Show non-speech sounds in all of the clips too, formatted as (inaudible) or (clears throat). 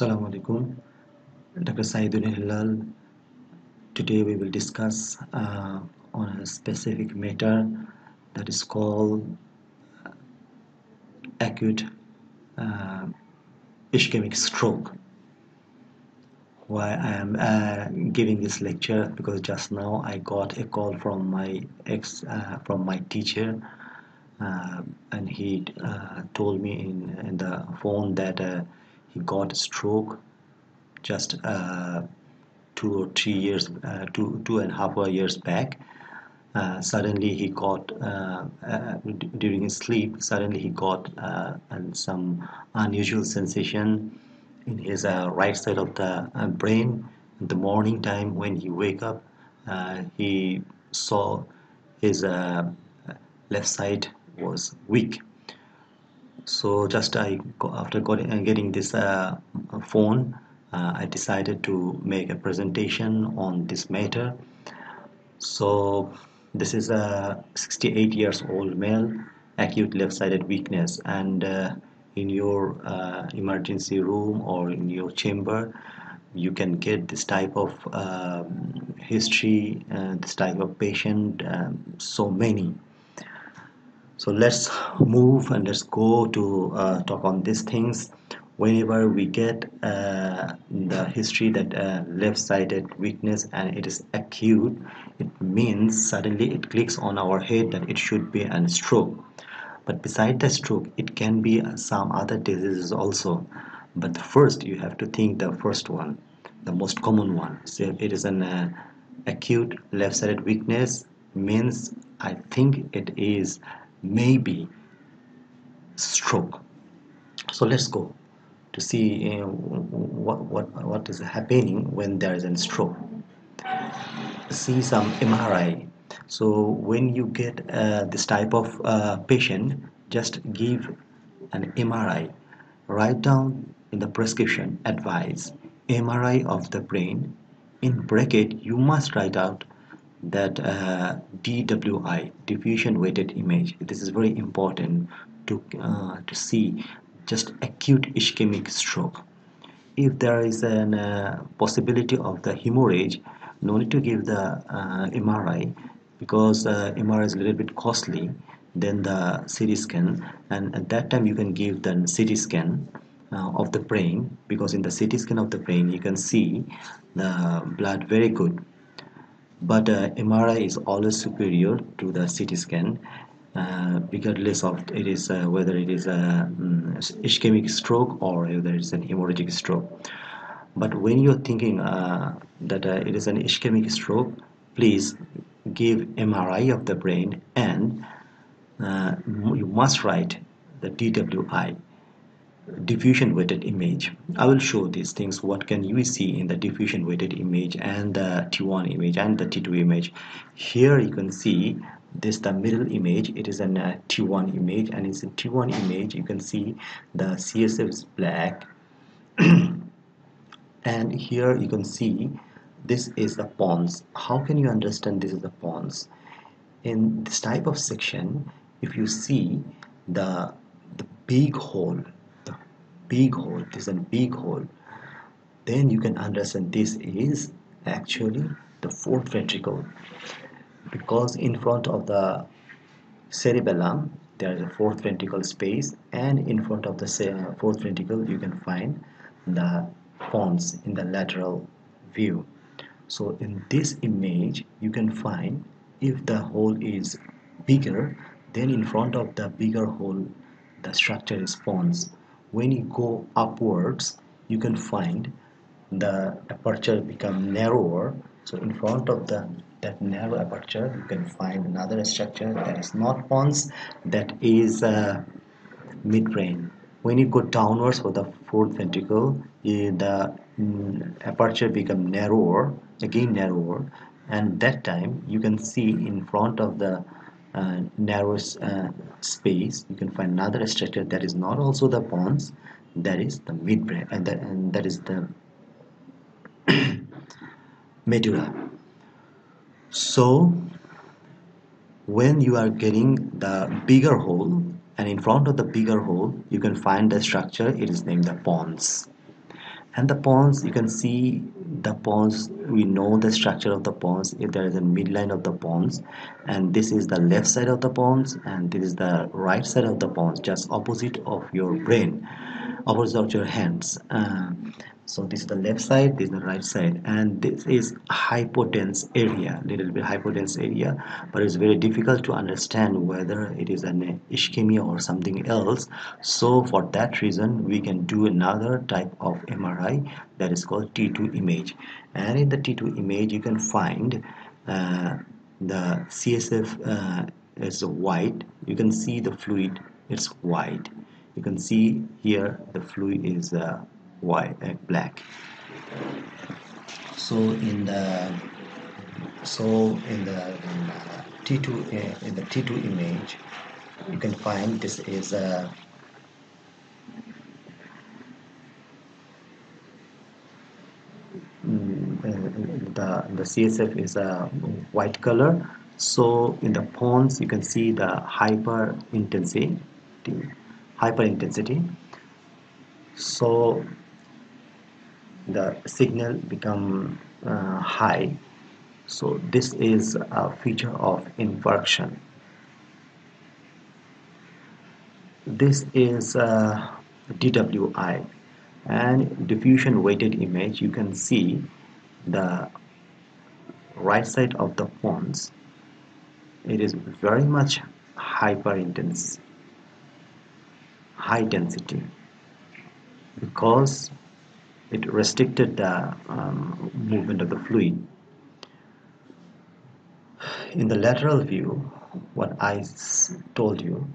Assalamu alaikum. Dr. Sayeed Uddin Helal. Today we will discuss uh, on a specific matter that is called uh, acute uh, ischemic stroke. Why I am uh, giving this lecture because just now I got a call from my ex uh, from my teacher uh, and he told me in, in the phone that he got a stroke just uh, two or three years uh, two two and a half years back. Uh, suddenly he got uh, uh, during his sleep suddenly he got uh, some unusual sensation in his uh, right side of the uh, brain. In the morning time when he wake up he saw his left side was weak so just I after uh, getting this uh, phone uh, I decided to make a presentation on this matter. So this is a 68 years old male acute left-sided weakness. And uh, in your uh, emergency room or in your chamber you can get this type of um, history uh, this type of patient um, so many so let's move and let's go to uh, talk on these things. Whenever we get uh, the history that uh, left-sided weakness and it is acute it means suddenly it clicks on our head that it should be a stroke. But beside the stroke it can be some other diseases also. But first you have to think the first one the most common one. So it is an uh, acute left-sided weakness means i think it is maybe stroke. So let's go to see uh, what what what is happening when there is a stroke. See some mri so when you get uh, this type of uh, patient just give an mri write down in the prescription advice mri of the brain. In bracket you must write out that uh, DWI diffusion weighted image. This is very important to uh, to see just acute ischemic stroke. If there is a uh, possibility of the hemorrhage no need to give the uh, MRI because uh, MRI is a little bit costly than the CT scan. And at that time you can give the CT scan uh, of the brain because in the CT scan of the brain you can see the blood very good but uh, MRI is always superior to the CT scan uh, regardless of it is uh, whether it is a um, ischemic stroke or whether it's an hemorrhagic stroke. But when you're thinking uh, that uh, it is an ischemic stroke please give MRI of the brain and uh, you must write the DWI diffusion weighted image. I will show these things what can you see in the diffusion weighted image and the t1 image and the t2 image. Here you can see this the middle image. It is an uh, t1 image and it's a t1 image. You can see the csf is black. (clears throat) And here you can see this is the pons how can you understand this is the pons in this type of section if you see the the big hole big hole this is a big hole then you can understand this is actually the fourth ventricle. Because in front of the cerebellum there is a fourth ventricle space and in front of the fourth ventricle you can find the pons in the lateral view. So in this image you can find if the hole is bigger then in front of the bigger hole the structure is pons when you go upwards you can find the aperture become narrower. So in front of the that narrow aperture you can find another structure that is not pons that is uh, midbrain. When you go downwards for the fourth ventricle the mm, aperture become narrower again narrower and that time you can see in front of the uh, narrow uh, space. You can find another structure that is not also the pons that is the midbrain and that, and that is the (coughs) medulla so when you are getting the bigger hole and in front of the bigger hole you can find the structure. It is named the pons and the pons you can see the pons we know the structure of the pons if there is a midline of the pons and this is the left side of the pons and this is the right side of the pons just opposite of your brain opposite of your hands. Uh, so this is the left side this is the right side. And this is hypodense area little bit hypodense area. But it's very difficult to understand whether it is an ischemia or something else. So for that reason we can do another type of MRI that is called T2 image. And in the T2 image you can find uh, the CSF uh, is white. You can see the fluid it's white. You can see here the fluid is uh, white and black. So in the so in the, in the T2 uh, in the T2 image you can find this is a mm, uh, the the CSF is a white color. So in the pons you can see the hyper intensity hyper intensity. So the signal become uh, high. So this is a feature of infarction this is uh, DWI and diffusion weighted image you can see the right side of the pons it is very much hyper intense high density. Because it restricted the um, movement of the fluid. In the lateral view, what I told you,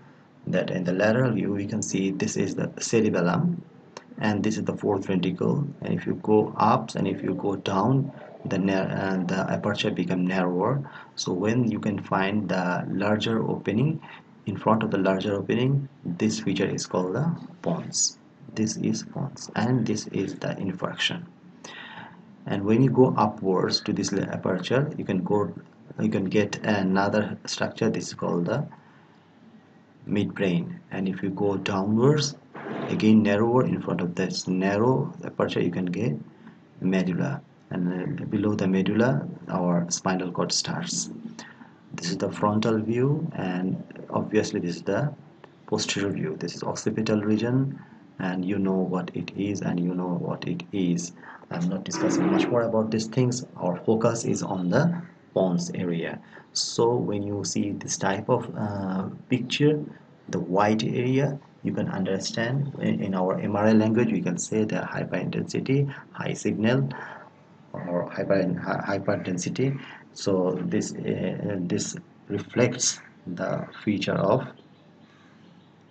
that in the lateral view we can see this is the cerebellum and this is the fourth ventricle. And if you go up and if you go down the, uh, the aperture become narrower. So when you can find the larger opening in front of the larger opening this feature is called the pons this is pons and this is the infarction. And when you go upwards to this aperture you can go you can get another structure. This is called the midbrain and if you go downwards again narrower in front of this narrow aperture you can get medulla. And below the medulla our spinal cord starts. This is the frontal view and obviously this is the posterior view. This is occipital region and you know what it is and you know what it is. I'm not discussing much more about these things. Our focus is on the pons area. So when you see this type of uh, picture the white area you can understand in, our MRI language we can say the hyper intensity high signal or hyper hyper density so this uh, this reflects the feature of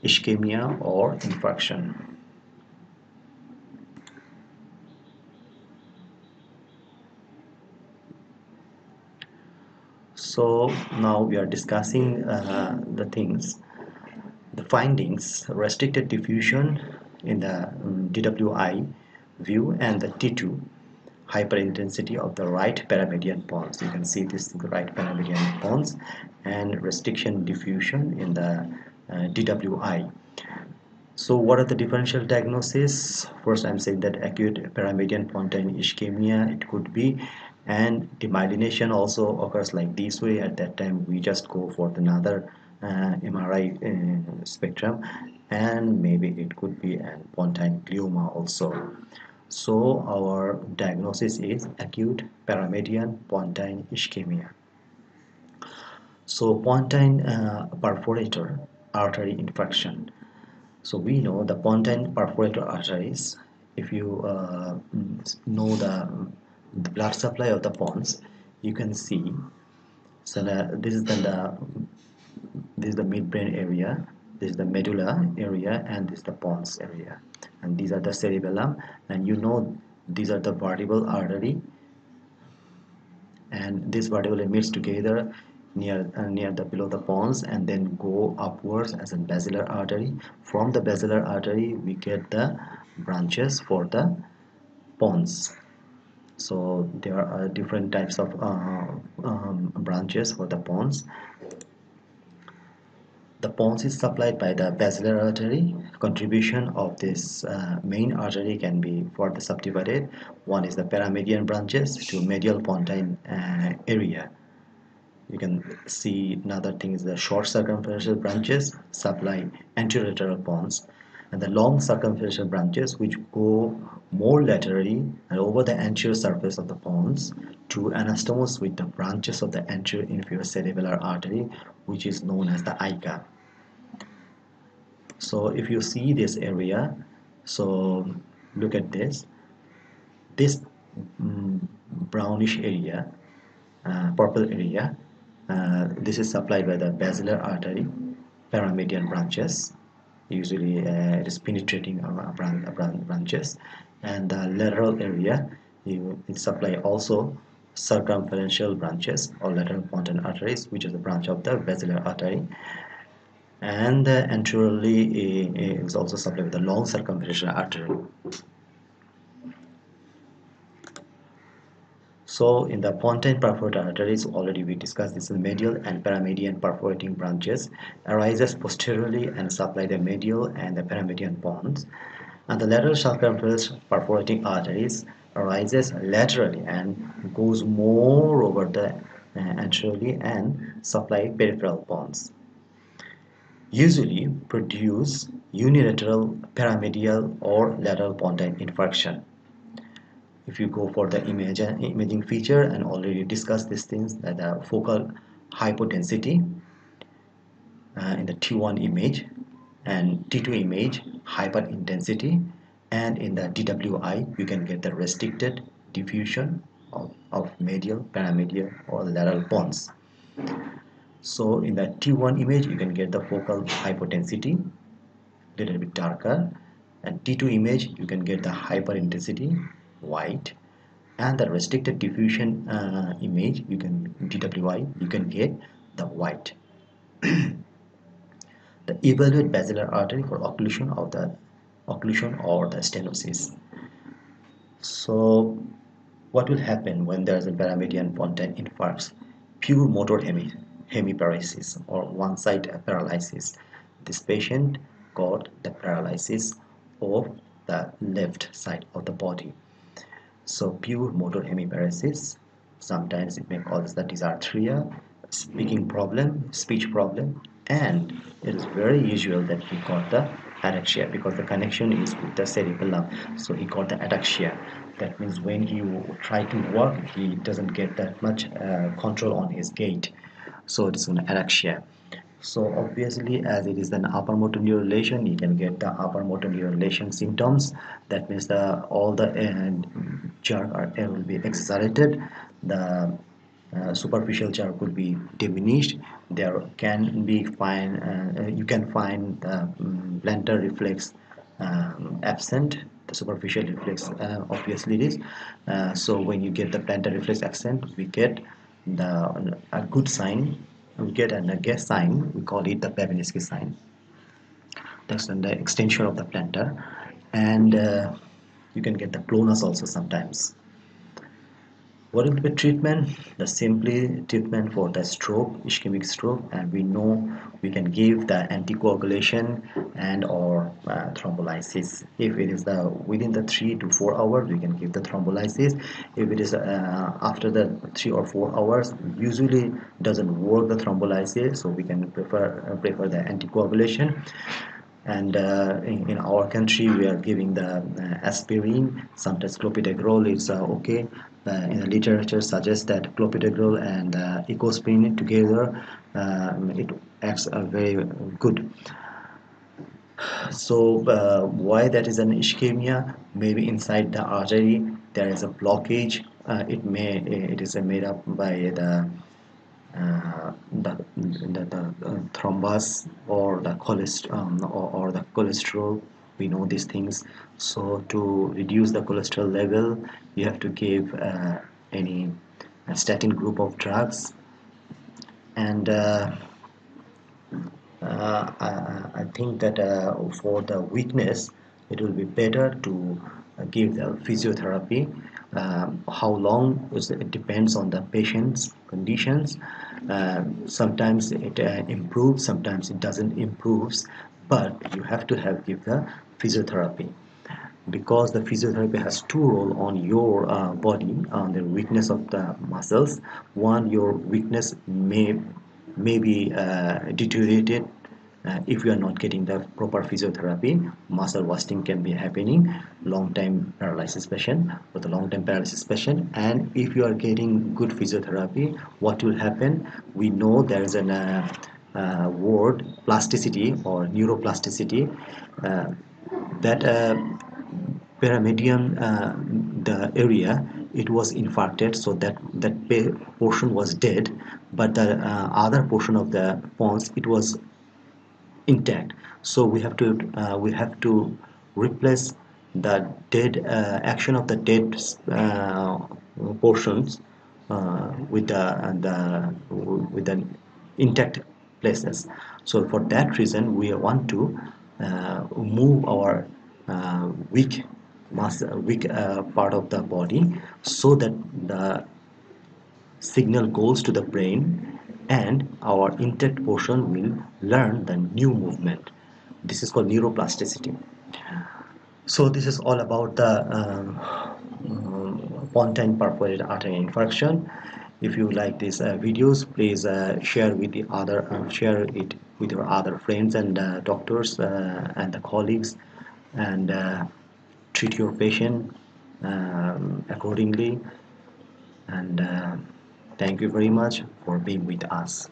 ischemia or infarction so now we are discussing uh, the things the findings restricted diffusion in the um, DWI view and the T2 hyperintensity of the right paramedian pons you can see this right paramedian pons and restriction diffusion in the uh, DWI so what are the differential diagnosis? First i'm saying that acute paramedian pontine ischemia it could be and demyelination also occurs like this way. At that time we just go for another uh, MRI uh, spectrum. And maybe it could be an pontine glioma also. So our diagnosis is acute paramedian pontine ischemia. So pontine uh, perforator artery infarction. So we know the pontine perforator arteries if you uh, know the the blood supply of the pons you can see. So this is the, the this is the midbrain area this is the medulla area and this is the pons area. And these are the cerebellum. And you know these are the vertebral artery. And this vertebral meets together near uh, near the below the pons and then go upwards as a basilar artery. From the basilar artery we get the branches for the pons so there are different types of uh, um, branches for the pons the pons is supplied by the basilar artery. Contribution of this uh, main artery can be further subdivided. One is the paramedian branches to medial pontine uh, area. You can see another thing is the short circumferential branches supply anterolateral pons and the long circumferential branches which go more laterally and over the anterior surface of the pons to anastomose with the branches of the anterior inferior cerebellar artery which is known as the AICA. So if you see this area, so look at this, this um, brownish area, uh, purple area uh, this is supplied by the basilar artery paramedian branches usually uh, it is penetrating uh, branches. And the lateral area you it supply also circumferential branches or lateral pontine arteries which is a branch of the basilar artery. And uh, anteriorly is also supplied with the long circumferential artery So in the pontine perforated arteries, already we discussed this the medial and paramedian perforating branches arises posteriorly and supply the medial and the paramedian pons. And the lateral circumference perforating arteries arises laterally and goes more over the uh, anteriorly and supply peripheral pons. Usually produce unilateral paramedial or lateral pontine infarction if you go for the image imaging feature and already discussed these things that the focal hypodensity uh, in the T1 image and T2 image hyperintensity and in the DWI you can get the restricted diffusion of, of medial paramedial or lateral pons so in the T1 image you can get the focal hypodensity little bit darker. And T2 image you can get the hyperintensity white and the restricted diffusion uh, image you can DWI you can get the white. (clears throat) The evaluate basilar artery for occlusion of the occlusion or the stenosis. So what will happen when there is a paramedian pontine infarct pure motor hemi hemiparesis or one side paralysis. This patient got the paralysis of the left side of the body so pure motor hemiparesis. Sometimes it may cause the dysarthria speaking problem speech problem and it is very usual that he got the ataxia because the connection is with the cerebellum so he got the ataxia. That means when he try to walk he doesn't get that much uh, control on his gait. So it is an ataxia so obviously as it is an upper motor neural lesion you can get the upper motor neural lesion symptoms. That means the all the uh, jerk are, uh, will be accelerated. The uh, superficial jerk will be diminished. There can be find uh, uh, you can find the um, plantar reflex um, absent. The superficial reflex uh, obviously it is. So when you get the plantar reflex absent we get the a good sign we get a guess sign. We call it the Babinski sign. That's the extension of the plantar and uh, you can get the clonus also sometimes what will be treatment the simply treatment for the stroke ischemic stroke and we know we can give the anticoagulation and or uh, thrombolysis. If it is the within the three to four hours we can give the thrombolysis. If it is uh, after the three or four hours usually doesn't work the thrombolysis so we can prefer uh, prefer the anticoagulation and uh, in, in, our country we are giving the uh, aspirin. Sometimes clopidogrel is uh, okay. Uh, in the literature suggests that clopidogrel and uh, ecosprin together um, it acts very good. So uh, why that is an ischemia? Maybe inside the artery there is a blockage. It may it is made up by the uh, the, the, uh, thrombus or the cholesterol um, or, or, the cholesterol we know these things. So to reduce the cholesterol level you have to give uh, any statin group of drugs. And uh, uh, I, I, think that for the weakness it will be better to give the physiotherapy um, how long it? Depends on the patient's conditions. Uh, sometimes it uh, improves sometimes it doesn't improves but you have to have give the physiotherapy. Because the physiotherapy has two role on your uh, body on the weakness of the muscles. One your weakness may may be uh, deteriorated uh, if you are not getting the proper physiotherapy muscle wasting can be happening long time paralysis patient with a long time paralysis patient. And if you are getting good physiotherapy what will happen? We know there is an uh, uh, word plasticity or neuroplasticity uh, that uh, paramedian uh, the area it was infarcted so that that portion was dead. But the other portion of the pons it was intact. So we have to uh, we have to replace the dead uh, action of the dead uh, portions uh, with the, the with the intact places. So for that reason we want to uh, move our uh, weak mass weak part of the body so that the signal goes to the brain and our intact portion will learn the new movement. This is called neuroplasticity. So this is all about the um, um, pontine perforated artery infarction if you like these uh, videos please uh, share with the other uh, share it with your other friends and uh, doctors uh, and the colleagues and uh, treat your patient um, accordingly. And Thank you very much for being with us.